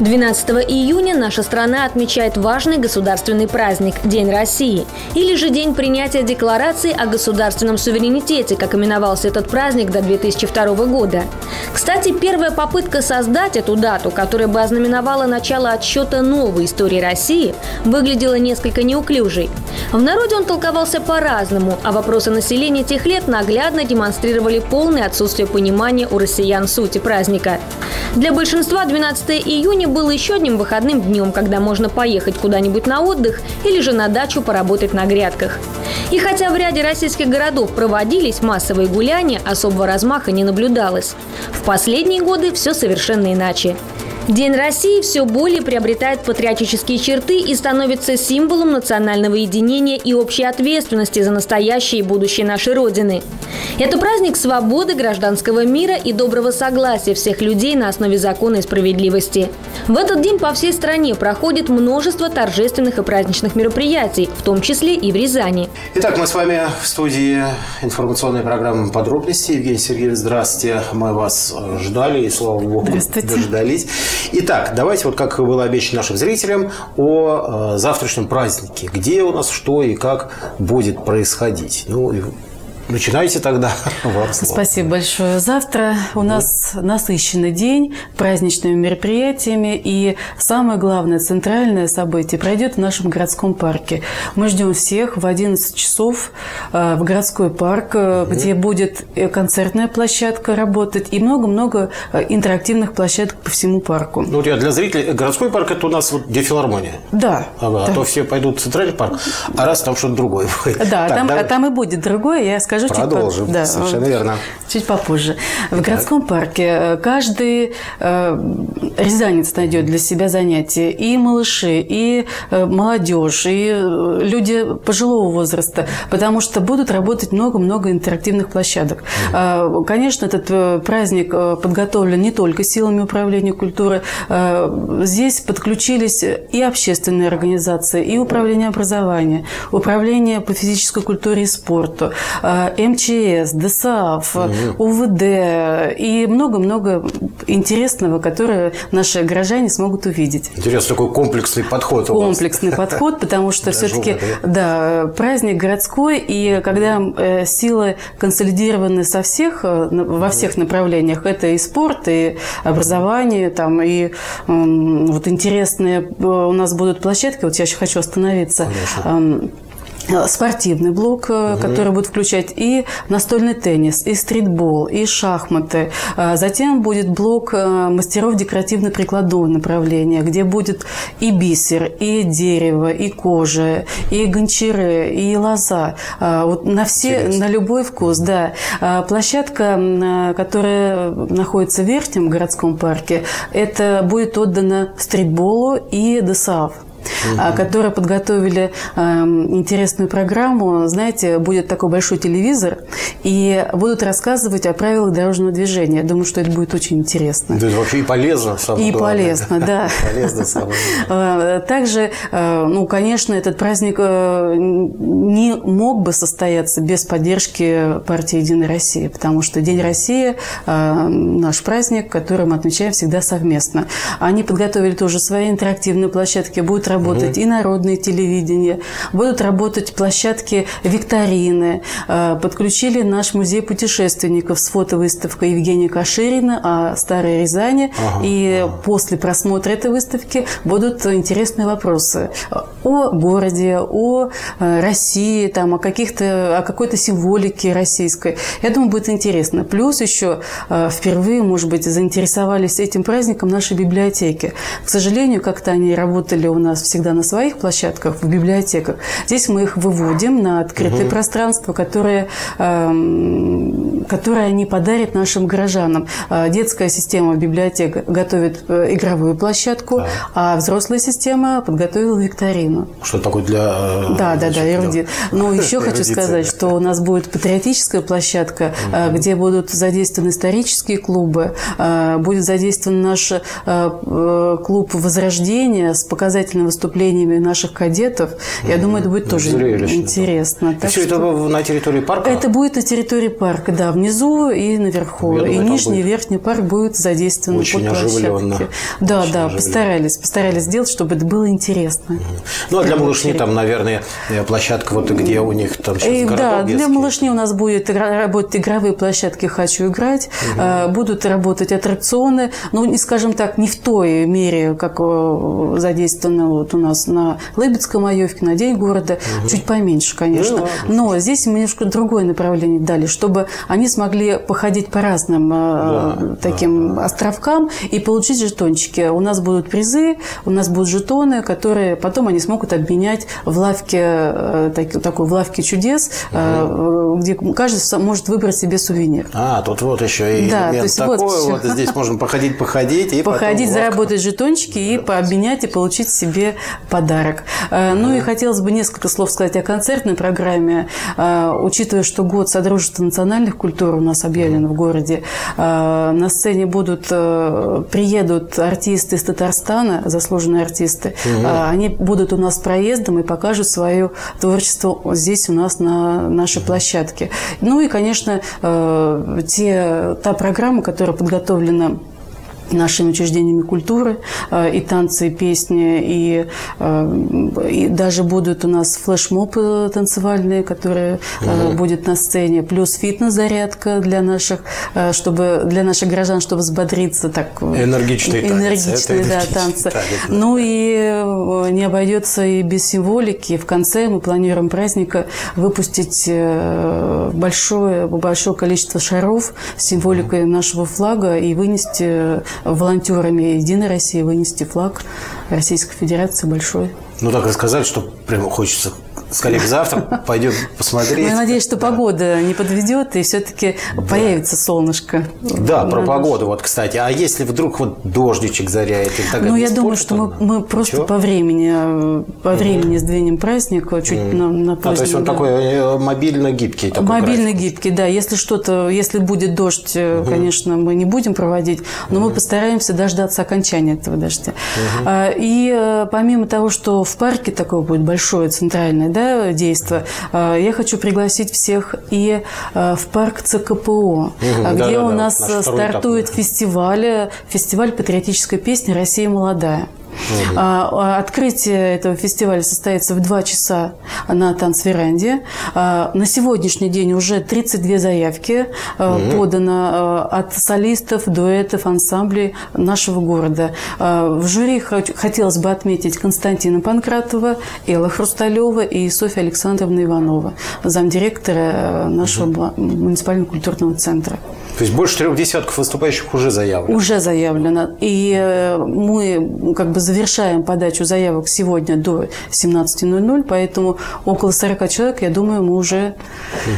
12 июня наша страна отмечает важный государственный праздник – День России, или же День принятия Декларации о государственном суверенитете, как именовался этот праздник до 2002 года. Кстати, первая попытка создать эту дату, которая бы ознаменовала начало отсчета новой истории России, выглядела несколько неуклюжей. В народе он толковался по-разному, а вопросы населения тех лет наглядно демонстрировали полное отсутствие понимания у россиян сути праздника. Для большинства 12 июня было еще одним выходным днем, когда можно поехать куда-нибудь на отдых или же на дачу поработать на грядках. И хотя в ряде российских городов проводились массовые гуляния, особого размаха не наблюдалось. В последние годы все совершенно иначе. День России все более приобретает патриотические черты и становится символом национального единения и общей ответственности за настоящее и будущее нашей Родины. Это праздник свободы, гражданского мира и доброго согласия всех людей на основе закона и справедливости. В этот день по всей стране проходит множество торжественных и праздничных мероприятий, в том числе и в Рязани. Итак, мы с вами в студии информационной программы «Подробности». Евгений Сергеевич, здравствуйте. Мы вас ждали и, слава богу, дождались. Итак, давайте, вот как было обещано нашим зрителям, о э, завтрашнем празднике. Где у нас что и как будет происходить. Ну, Начинайте тогда. Спасибо большое. Завтра у нас насыщенный день праздничными мероприятиями. И самое главное, центральное событие пройдет в нашем городском парке. Мы ждем всех в 11 часов э, в городской парк, угу. где будет концертная площадка работать и много-много э, интерактивных площадок по всему парку. Ну, вот я для зрителей, городской парк – это у нас вот где филармония. Да. Ага, да. А то все пойдут в центральный парк, а раз там что-то другое будет. Да, так, там, да? там и будет другое, я скажу скажу Продолжим. чуть, да, совершенно верно. Чуть попозже. В городском парке э, каждый э, рязанец найдет для себя занятие. И малыши, и э, молодежь, и люди пожилого возраста. Потому что будут работать много-много интерактивных площадок. Э, конечно, этот праздник подготовлен не только силами управления культуры. Э, здесь подключились и общественные организации, и управление образования, управление по физической культуре и спорту, э, МЧС, ДСАФ, УВД и много-много интересного, которое наши горожане смогут увидеть. Интересно, такой комплексный подход Комплексный подход, потому что все-таки, да, праздник городской, и когда э, силы консолидированы со всех, э, во всех направлениях, это и спорт, и образование, там, и вот интересные э, у нас будут площадки, вот я еще хочу остановиться. Конечно спортивный блок, угу. который будет включать и настольный теннис, и стритбол, и шахматы. Э, затем будет блок мастеров декоративно-прикладного направления, где будет и бисер, и дерево, и кожа, и гончары, и лоза. Вот на все, Интересно. на любой вкус, да. Площадка, которая находится в Верхнем городском парке, это будет отдана стритболу и ДСАВ угу. которые подготовили эм, интересную программу. Знаете, будет такой большой телевизор, и будут рассказывать о правилах дорожного движения. Я думаю, что это будет очень интересно. Это вообще и полезно. И полезно, да. Полезно э, Также, э, ну, конечно, этот праздник э, не мог бы состояться без поддержки партии «Единая Россия», потому что День России – наш праздник, который мы отмечаем всегда совместно. Они подготовили тоже свои интерактивные площадки, будут работать угу. и народное телевидение, будут работать площадки викторины. Э, подключили наш музей путешественников с фотовыставкой Евгения Каширина о Старой Рязани. Ага, и ага. после просмотра этой выставки будут интересные вопросы о городе, о э, России, там, о, каких-то, о какой-то символике российской. Я думаю, будет интересно. Плюс еще э, впервые, может быть, заинтересовались этим праздником наши библиотеки. К сожалению, как-то они работали у нас всегда на своих площадках, в библиотеках. Здесь мы их выводим на открытое угу. пространство, которое, э, которое они подарят нашим горожанам. Э, детская система библиотек готовит э, игровую площадку, да. а взрослая система подготовила викторину. Что такое для... Э, да, да, да, эрудит. Но еще хочу сказать, что у нас будет патриотическая площадка, где будут задействованы исторические клубы, будет задействован наш клуб Возрождения с показательным выступлениями наших кадетов. Я думаю, это будет тоже Зрелищно. интересно. Так все что... это на территории парка? Это будет на территории парка, да, внизу и наверху. Я и думаю, нижний и верхний парк будет задействован Очень под оживленно. Да, Очень да, оживленно. постарались, постарались сделать, чтобы это было интересно. Ну, а для малышни там, наверное, площадка вот где у них там сейчас и, Да, детский. для малышни у нас будет работать игровые площадки «Хочу играть», угу. будут работать аттракционы, ну, скажем так, не в той мере, как э, задействовано вот у нас на Лыбецком Маевке, на День города, угу. чуть поменьше, конечно. Ну, Но здесь мы немножко другое направление дали, чтобы они смогли походить по разным э, да, таким да, островкам и получить жетончики. У нас будут призы, у нас будут жетоны, которые потом они смогут обменять в лавке, э, так, такой в лавке чудес, угу. Где каждый может выбрать себе сувенир. А, тут вот еще и да, то есть такой, вот, вот здесь можно походить, походить и походить, заработать жетончики и пообменять и получить себе подарок. Угу. Ну и хотелось бы несколько слов сказать о концертной программе, учитывая, что год Содружества национальных культур у нас объявлен в городе. На сцене будут приедут артисты из Татарстана, заслуженные артисты. Угу. Они будут у нас проездом и покажут свое творчество здесь у нас на нашей площадке. Ну и, конечно, э, те, та программа, которая подготовлена нашими учреждениями культуры, э, и танцы, и песни, и, э, и даже будут у нас флешмобы танцевальные, которые угу. будет на сцене, плюс фитнес-зарядка для наших, чтобы для наших граждан, чтобы взбодриться так. Энергичные, энергичные танцы. Да, танцы. Да, ну и не обойдется и без символики. В конце мы планируем праздника выпустить большое, большое количество шаров с символикой нашего флага и вынести волонтерами Единой России вынести флаг Российской Федерации большой. Ну, так рассказали, что прямо хочется скорее завтра пойдем посмотреть. Я надеюсь, что погода не подведет, и все-таки да. появится солнышко. Да, про погоду, вот, кстати. А если вдруг вот дождичек заряет? Ну, я думаю, что мы, мы просто Чего? по времени, по времени сдвинем праздник чуть mm. на, на поздний, а, то есть он да. такой э, мобильно гибкий? Такой мобильно гибкий, да. Если что-то, если будет дождь, mm. конечно, мы не будем проводить, но mm. мы постараемся дождаться окончания этого дождя. Mm-hmm. И э, помимо того, что в парке такое будет большое, центральное, да, действия, а, я хочу пригласить всех и а, в парк ЦКПО, угу, где да, у да, нас стартует фестиваль, фестиваль патриотической песни «Россия молодая». Угу. Открытие этого фестиваля состоится в 2 часа на танцверанде. На сегодняшний день уже 32 заявки угу. подано от солистов, дуэтов, ансамблей нашего города. В жюри хотелось бы отметить Константина Панкратова, Элла Хрусталева и Софья Александровна Иванова, замдиректора нашего угу. муниципального культурного центра. То есть больше трех десятков выступающих уже заявлено? Уже заявлено. И э, мы как бы завершаем подачу заявок сегодня до 17.00, поэтому около 40 человек, я думаю, мы уже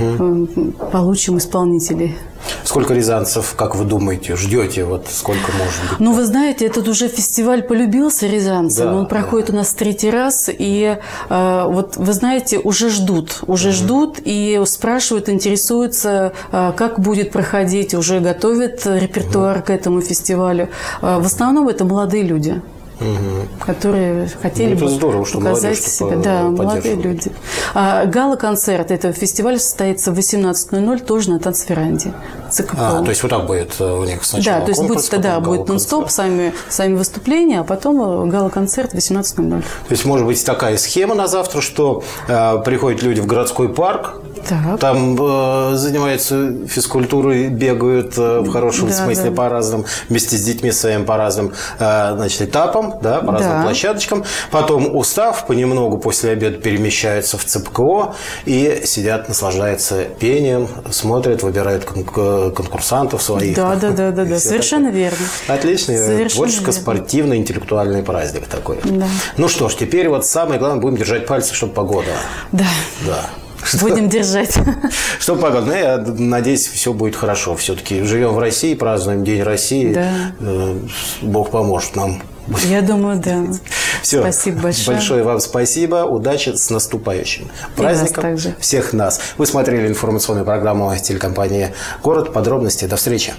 угу. получим исполнителей. Сколько рязанцев, как вы думаете, ждете? Вот сколько может быть? Ну, вы знаете, этот уже фестиваль полюбился рязанцам. Да, Он проходит да. у нас третий раз. И э, вот, вы знаете, уже ждут. Уже угу. ждут и спрашивают, интересуются, э, как будет проходить. Уже готовят репертуар угу. к этому фестивалю. Э, в основном это молодые люди угу. которые хотели ну, бы здорово, что показать себя. Да, молодые люди. А, гала-концерт этого фестиваля состоится в 18.00 тоже на танцверанде. А, то есть вот так будет э, у них сначала Да, то есть будет, да, будет нон-стоп, сами, сами выступления, а потом э, гала-концерт в 18.00. То есть может быть такая схема на завтра, что э, приходят люди в городской парк, так. Там э, занимаются физкультурой, бегают э, в хорошем да, смысле да. по разным, вместе с детьми своим по разным э, значит, этапам, да, по разным да. площадочкам. Потом устав понемногу после обеда перемещаются в ЦПКО и сидят, наслаждаются пением, смотрят, выбирают кон- конкурсантов своих. Да, да, да, да, да. совершенно такое. верно. Отличный творческо-спортивный, интеллектуальный праздник такой. Да. Ну что ж, теперь вот самое главное, будем держать пальцы, чтобы погода. Да. Да. Что, Будем держать. Что погода? Ну, я надеюсь, все будет хорошо. Все-таки живем в России, празднуем День России. Да. Э, Бог поможет нам. Я думаю, да. Все. Спасибо большое. Большое вам спасибо. Удачи с наступающим праздником. Нас всех нас. Вы смотрели информационную программу телекомпании «Город». Подробности. До встречи.